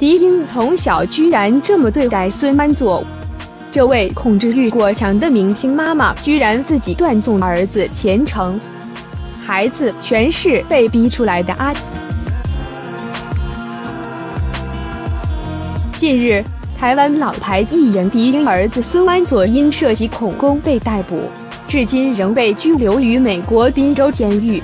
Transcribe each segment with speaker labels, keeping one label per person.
Speaker 1: 狄英从小居然这么对待孙安佐，这位控制欲过强的明星妈妈居然自己断送儿子前程，孩子全是被逼出来的啊！近日，台湾老牌艺人狄英儿子孙安佐因涉及恐攻被逮捕，至今仍被拘留于美国宾州监狱。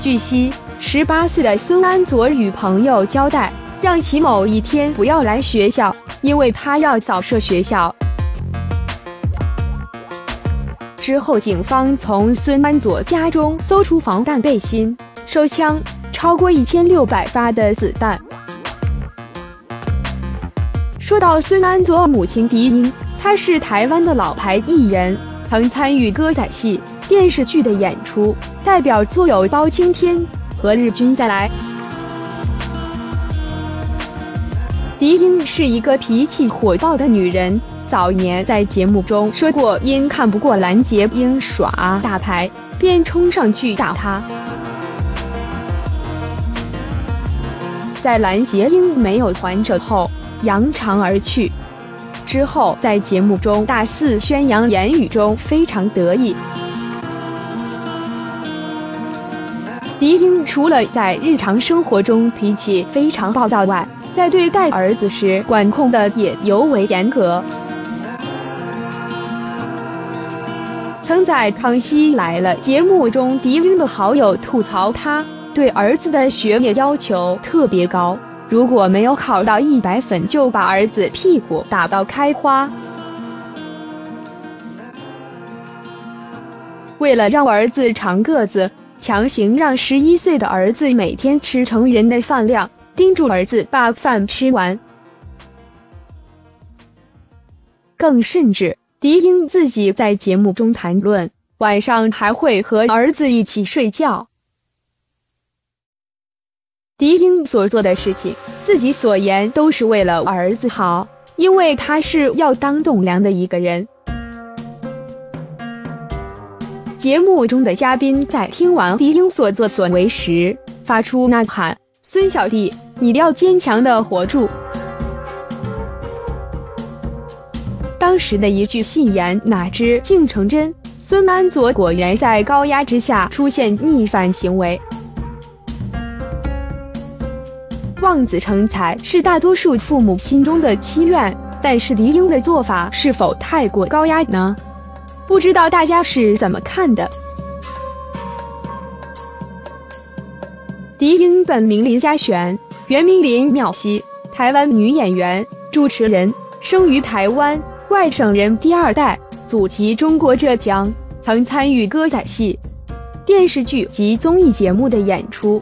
Speaker 1: 据悉。十八岁的孙安佐与朋友交代，让其某一天不要来学校，因为他要扫射学校。之后，警方从孙安佐家中搜出防弹背心、手枪，超过一千六百发的子弹。说到孙安佐母亲狄英，她是台湾的老牌艺人，曾参与歌仔戏、电视剧的演出，代表作有《包青天》。和日军再来。狄英是一个脾气火爆的女人，早年在节目中说过，因看不过蓝洁瑛耍大牌，便冲上去打她。在蓝洁瑛没有还手后，扬长而去。之后在节目中大肆宣扬，言语中非常得意。狄英除了在日常生活中脾气非常暴躁外，在对待儿子时管控的也尤为严格。曾在《康熙来了》节目中，狄英的好友吐槽他对儿子的学业要求特别高，如果没有考到一百分，就把儿子屁股打到开花。为了让儿子长个子。强行让十一岁的儿子每天吃成人的饭量，叮嘱儿子把饭吃完。更甚至，狄英自己在节目中谈论，晚上还会和儿子一起睡觉。狄英所做的事情，自己所言都是为了儿子好，因为他是要当栋梁的一个人。节目中的嘉宾在听完狄英所作所为时，发出呐喊：“孙小弟，你要坚强的活住！”当时的一句戏言，哪知竟成真。孙安佐果然在高压之下出现逆反行为。望子成才是大多数父母心中的期愿，但是狄英的做法是否太过高压呢？不知道大家是怎么看的？狄英本名林嘉璇，原名林妙熙，台湾女演员、主持人，生于台湾，外省人第二代，祖籍中国浙江，曾参与歌仔戏、电视剧及综艺节目的演出。